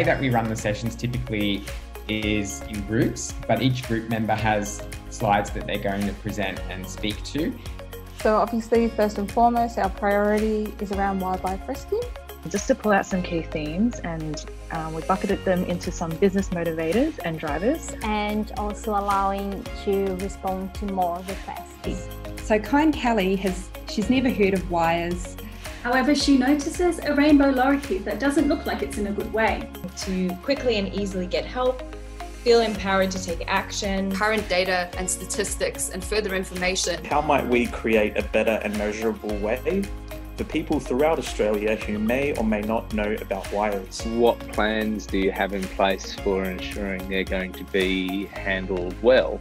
way that we run the sessions typically is in groups, but each group member has slides that they're going to present and speak to. So obviously, first and foremost, our priority is around wildlife rescue. Just to pull out some key themes, and um, we bucketed them into some business motivators and drivers. And also allowing to respond to more requests. So Kind Kelly has, she's never heard of wires. However, she notices a rainbow lorikeet that doesn't look like it's in a good way. To quickly and easily get help, feel empowered to take action. Current data and statistics and further information. How might we create a better and measurable way for people throughout Australia who may or may not know about wires? What plans do you have in place for ensuring they're going to be handled well?